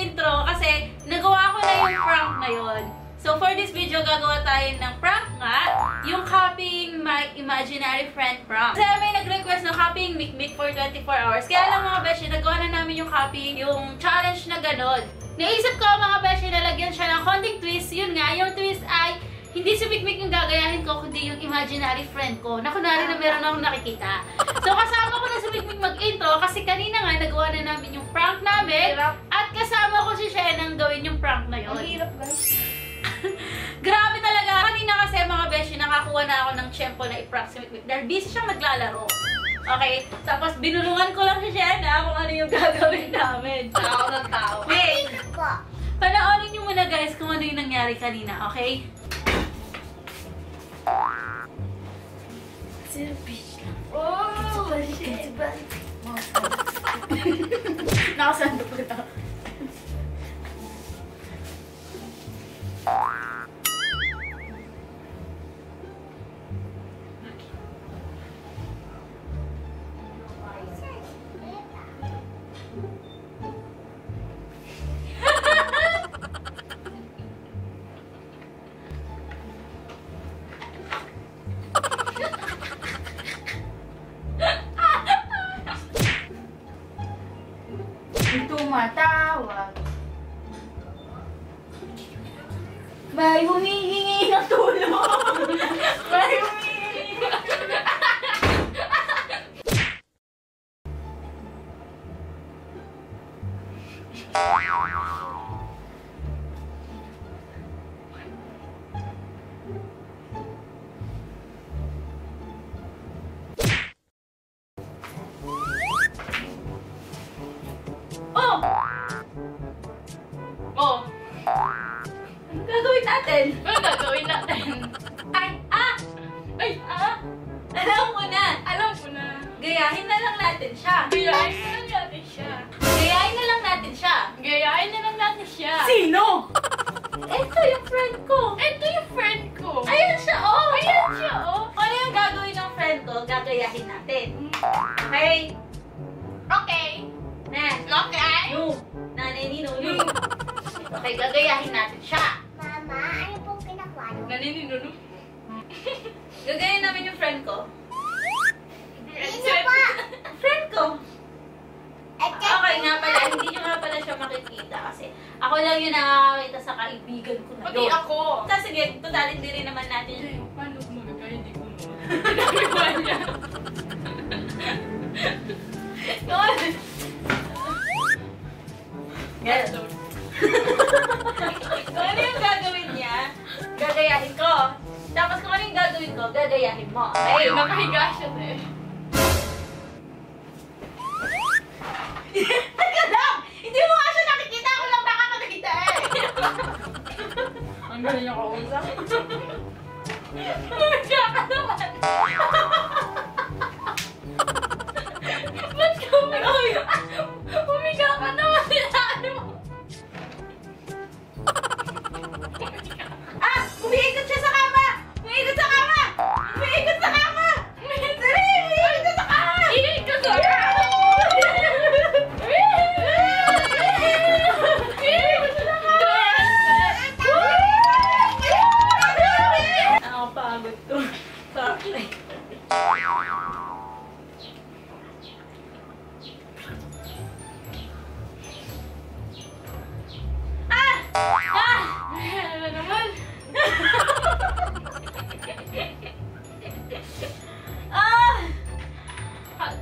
mag-i-intro kasi nagawa ko na yung prank na yun. So, for this video, gagawa tayo ng prank nga, yung copying my imaginary friend prank. Kasi may nag-request na copying Mikmik for 24 hours. Kaya lang mga beshi, nagawa na namin yung copying, yung challenge na ganun. Naisip ko mga beshi, nalagyan siya ng konting twist. Yun nga, yung twist ay hindi si Mikmik yung gagayahin ko, kundi yung imaginary friend ko, na kunwari na meron akong nakikita. So, kasama ko na si Mikmik mag-intro kasi kanina nga, nagawa na namin yung prank namin. At kasama ko si Shenang gawin yung prank na yun. Ang hirap guys. Grabe talaga. Kanina kasi mga beshi, nakakuha na ako ng tiyempo na i-prank si Mikmik. Dahil busy siyang naglalaro. Okay? Tapos binulungan ko lang si Shena kung ano yung gagawin namin. Tao ng tao. Wait! Panoorin niyo muna guys kung ano yung nangyari kanina, okay? Oh! Nakasando ko ito. Tumatawag. Ng tulong. Oh! Oh! Ano gagawin natin? Gagawin natin? Ay, ah! Ay, ah! Alam mo na! Alam ko na. Gayahin na lang natin siya. Gayahin na lang natin siya. Gayahin na lang natin siya. Gayahin na lang natin siya. Sino? Ito yung friend ko. Ito yung friend ko. Ayan siya, oh! Ayan siya, oh. Ano yung gagawin ng friend ko? Gagayahin natin. Okay? Okay. Na. Okay. No. Nanay ni Nunu. Okay, gagayahin natin siya. Naninino. Gagayahin namin yung friend ko. Sino? Friend ko. At Okay nga pala, hindi nyo nga pala siya makikita kasi ako lang yung nakakakita sa kaibigan ko na Pati yun. ako. Sa sige, total hindi rin naman natin. Ay, paano kung magagaya? Hindi ko naman. Ginagawa niya. Kung gagayahin ko. Tapos kung ano yung gagawin ko, gagayahin mo. Ay, Okay? nakahiga siya eh. Teka lang! Hindi mo nga siya nakikita! Ako lang nakakakita eh! Ang galing niya kausap.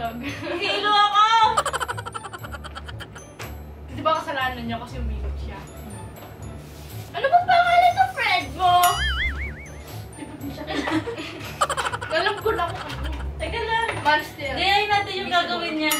Hotdog. Hilo ako! Di ba kasalanan niya kasi umikot siya? Ano ba pangalan ng friend mo? Di ba di siya? Alam ko lang kung ano. Teka lang. Monster. Gayahin natin yung gagawin niya.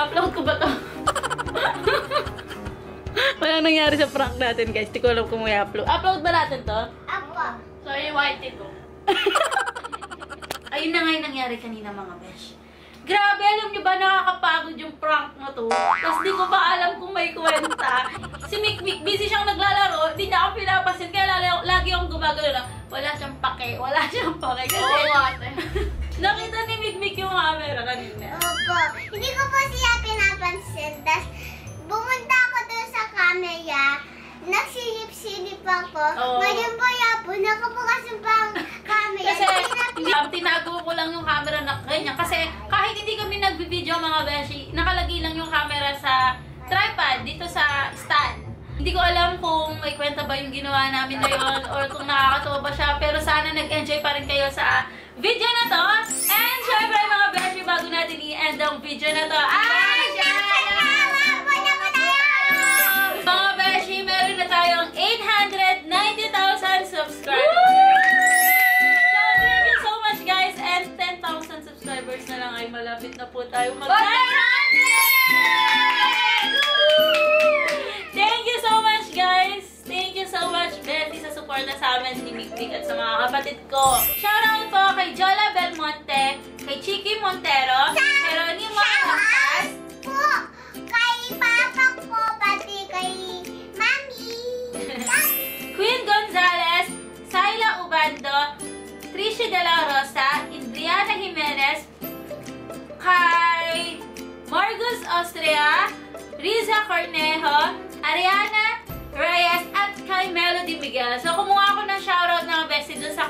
Upload ko ba to? Walang nangyari sa prank natin guys. Di ko alam kung may upload. Upload ba natin to? Apo. So, yung white ito. Ayun na nga yung nangyari kanina mga besh. Grabe, alam niyo ba nakakapagod yung prank na to? Tapos di ko pa alam kung may kwenta. Si Mikmik, busy siyang naglalaro, di niya ako pinapasin. Kaya lagi, lagi akong gumagano na, wala siyang pake, wala siyang pake. Kasi ate. nakita ni Mikmik yung camera kanina. Opo. Hindi ko po siya pinapansin. Tapos, bumunta ako doon sa camera. Nagsilip-silip ako. Oo. Ngayon po yapo, nakabukas yung pang camera. Kasi hindi, tinago ko lang yung camera na ganyan. Kasi kahit hindi kami nag-video mga beshi, nakalagay lang yung camera sa tripod dito sa stand. Hindi ko alam kung may kwenta ba yung ginawa namin na yun or kung nakakatawa ba siya. Pero sana nag-enjoy pa rin kayo sa video na to. And syempre mga beshi, bago natin i-end ang video na to, ay! Mga beshi, meron na tayong 890,000 subscribers. So, thank you so much guys. And 10,000 subscribers na lang ay malapit na po tayo mag sa mga kapatid ko. Shoutout po kay Jola Belmonte, kay Chiki Montero, Jeronimo Alcas, po kay Papa ko, pati kay Mami. Queen Gonzalez, Sayla Ubando, Tricia De La Rosa, Indriana Jimenez, kay Margus Austria, Riza Cornejo, Ariana Reyes, at kay Melody Miguel. So, kumuha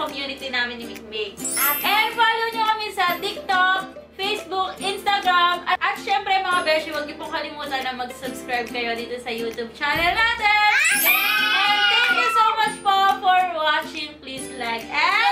community namin ni Mikmik. And follow nyo kami sa TikTok, Facebook, Instagram, at, at syempre mga beshi, huwag niyo pong kalimutan na mag-subscribe kayo dito sa YouTube channel natin. And thank you so much po for watching. Please like and